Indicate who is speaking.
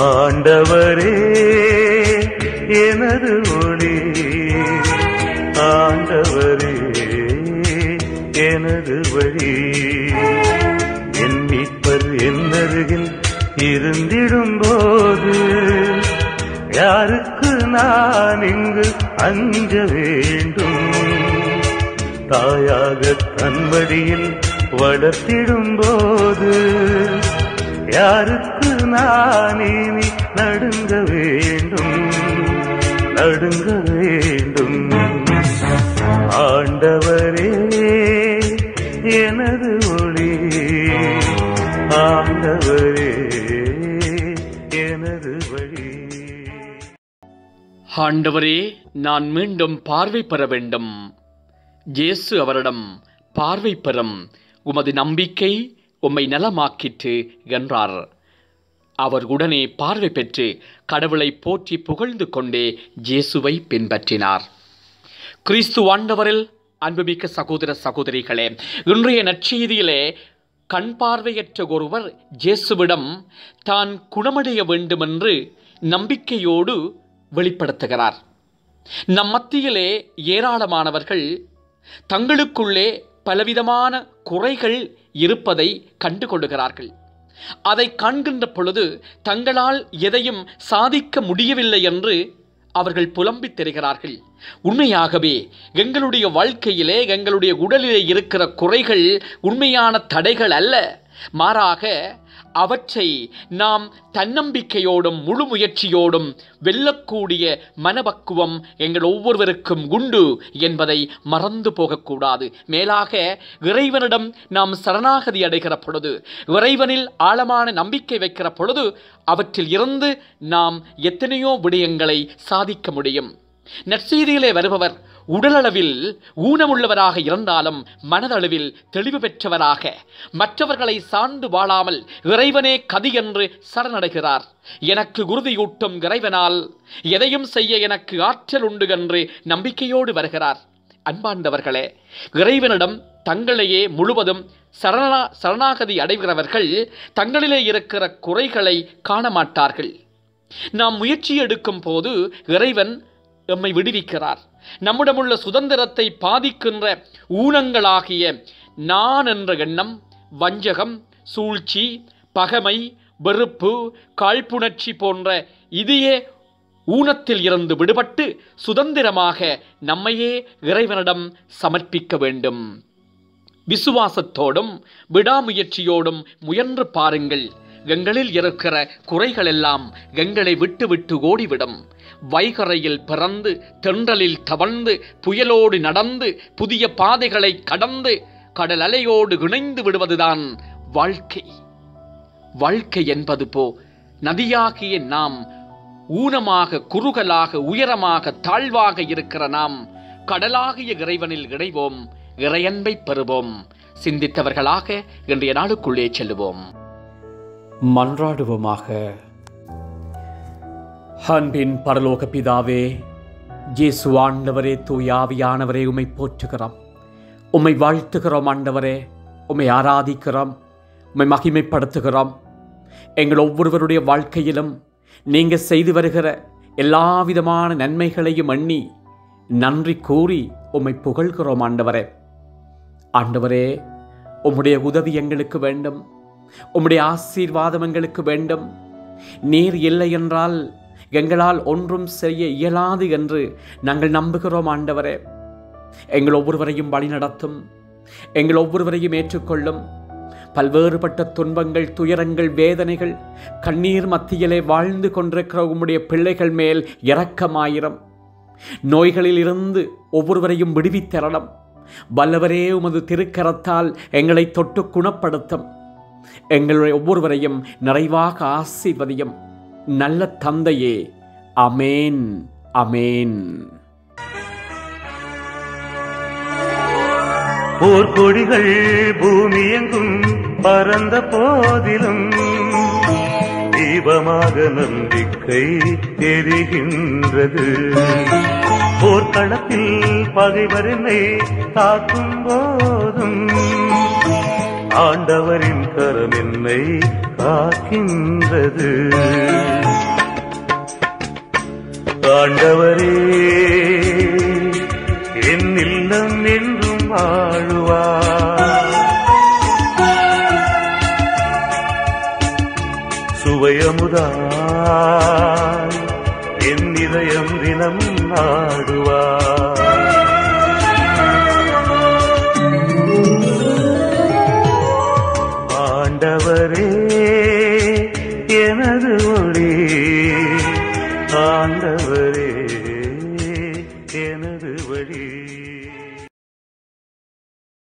Speaker 1: ஆண்டவரே எனது ஒளி. ஆண்டவரே எனது வழி. என் மீட்பர் என்னருகில் இருந்திடும் போது யாருக்கு நான் இங்கு அஞ்ச வேண்டும்? தாயாக தன்வடியில் வளர்த்திடும் போது யாருக்கு நான் நீ நடுங்க வேண்டும்? நடுங்க வேண்டும். ஆண்டவரே எனது ஒளி. ஆண்டவரே எனது வழி.
Speaker 2: ஆண்டவரே நான் மீண்டும் பார்வை பெற வேண்டும். இயேசு அவரிடம் பார்வை பெறும். உமது நம்பிக்கை உம்மை நலமாக்கிற்று என்றார். அவர் உடனே பார்வை பெற்று கடவுளை போற்றி புகழ்ந்து கொண்டே இயேசுவை பின்பற்றினார். கிறிஸ்து ஆண்டவரில் அன்புமிக்க சகோதர சகோதரிகளே இன்றைய நற்செய்தியிலே கண் பார்வையற்ற ஒருவர் இயேசுவிடம் தான் குணமடைய வேண்டுமென்று நம்பிக்கையோடு வெளிப்படுத்துகிறார். நம் மத்தியிலே ஏராளமானவர்கள் தங்களுக்குள்ளே பலவிதமான குறைகள் இருப்பதை கண்டு கொள்ளுகிறார்கள் அதை காண்கின்ற பொழுது தங்களால் எதையும் சாதிக்க முடியவில்லை என்று அவர்கள் புலம்பித் தெரிகிறார்கள். உண்மையாகவே எங்களுடைய வாழ்க்கையிலே எங்களுடைய உடலிலே இருக்கிற குறைகள் உண்மையான தடைகள் அல்ல. மாறாக அவற்றை நாம் தன்னம்பிக்கையோடும் முழு முயற்சியோடும் வெல்லக்கூடிய மனபக்குவம் எங்கள் ஒவ்வொருவருக்கும் உண்டு என்பதை மறந்து போகக்கூடாது. மேலாக இறைவனிடம் நாம் சரணாகதி அடைகிற பொழுது இறைவனில் ஆழமான நம்பிக்கை வைக்கிற பொழுது அவற்றில் இருந்து நாம் எத்தனையோ விடயங்களை சாதிக்க முடியும். நற்செய்தியிலே வருபவர் உடலளவில் ஊனமுள்ளவராக இருந்தாலும் மனதளவில் தெளிவு பெற்றவராக. மற்றவர்களை சார்ந்து வாழாமல் இறைவனே கதி என்று சரணடைகிறார். எனக்கு உறுதியூட்டும் இறைவனால் எதையும் செய்ய எனக்கு ஆற்றல் உண்டு என்று நம்பிக்கையோடு வருகிறார். அன்பார்ந்தவர்களே இறைவனிடம் தங்களையே முழுவதும் சரணா சரணாகதி அடைகிறவர்கள் தங்களிலே இருக்கிற குறைகளை காண மாட்டார்கள் நாம் முயற்சி எடுக்கும் போது இறைவன் எம்மை விடுவிக்கிறார். நம்மிடமுள்ள சுதந்திரத்தை பாதிக்கின்ற ஊனங்களாகிய நான் என்ற எண்ணம் வஞ்சகம் சூழ்ச்சி பகமை வெறுப்பு காழ்ப்புணர்ச்சி போன்ற இதையே ஊனத்தில் இருந்து விடுபட்டு சுதந்திரமாக நம்மையே இறைவனிடம் சமர்ப்பிக்க வேண்டும். விசுவாசத்தோடும் விடாமுயற்சியோடும் முயன்று பாருங்கள். எங்களில் இருக்கிற குறைகளெல்லாம் எங்களை விட்டு விட்டு ஓடிவிடும். வைகரையில் பிறந்து தென்றலில் தவழ்ந்து புயலோடு நடந்து புதிய பாதைகளை கடந்து கடல் அலையோடு இணைந்து விடுவதுதான் வாழ்க்கை. வாழ்க்கை என்பது போ நதியாகிய நாம் ஊனமாக குறுகலாக உயரமாக தாழ்வாக இருக்கிற நாம் கடலாகிய இறைவனில் இணைவோம் இறையன்பை பெறுவோம். சிந்தித்தவர்களாக இன்றைய நாளுக்குள்ளே செல்லுவோம். மன்றாடுவோமாக. அன்பின் பரலோக பிதாவே இயேசு ஆண்டவரே தூயாவியானவரே உம்மை போற்றுகிறோம். உம்மை வாழ்த்துகிறோம் ஆண்டவரே உம்மை ஆராதிக்கிறோம் உம்மை மகிமைப்படுத்துகிறோம். எங்கள் ஒவ்வொருவருடைய வாழ்க்கையிலும் நீங்கள் செய்து வருகிற எல்லா விதமான நன்மைகளையும் எண்ணி நன்றி கூறி உம்மை புகழ்கிறோம் ஆண்டவரே. ஆண்டவரே உம்முடைய உதவி எங்களுக்கு வேண்டும். உம்முடைய ஆசீர்வாதம் எங்களுக்கு வேண்டும். நீர் இல்லை என்றால் எங்களால் ஒன்றும் செய்ய இயலாது என்று நாங்கள் நம்புகிறோம் ஆண்டவரே. எங்கள் ஒவ்வொருவரையும் வழிநடத்தும் எங்கள் ஒவ்வொருவரையும் ஏற்றுக்கொள்ளும். பல்வேறுபட்ட துன்பங்கள் துயரங்கள் வேதனைகள் கண்ணீர் மத்தியிலே வாழ்ந்து கொண்டிருக்கிற உம்முடைய பிள்ளைகள் மேல் இரக்கமாயிரம். நோய்களில் இருந்து ஒவ்வொருவரையும் விடுவித்தரணும். வல்லவரே உமது திருக்கரத்தால் எங்களை தொட்டு குணப்படுத்தும். எங்களுடைய ஒவ்வொருவரையும் நிறைவாக ஆசீர்வதியும். நல்ல தந்தையே அமேன் அமேன்.
Speaker 1: போர்க்கொடிகள் பூமி எங்கும் பறந்த போதிலும் தீபமாக நம்பிக்கை தெரிகின்றது. போர்க்களத்தில் பகைவரினை தாக்கும் போதும் ஆண்டவரின் கரம் என்னை காக்கின்றது. ஆண்டவரே என் இல்லம் என்றும் வாழுவார் சுவையமுதாய் என் இதயம் தினம் நாடுவார் எனது ஒளி ஆண்டவர்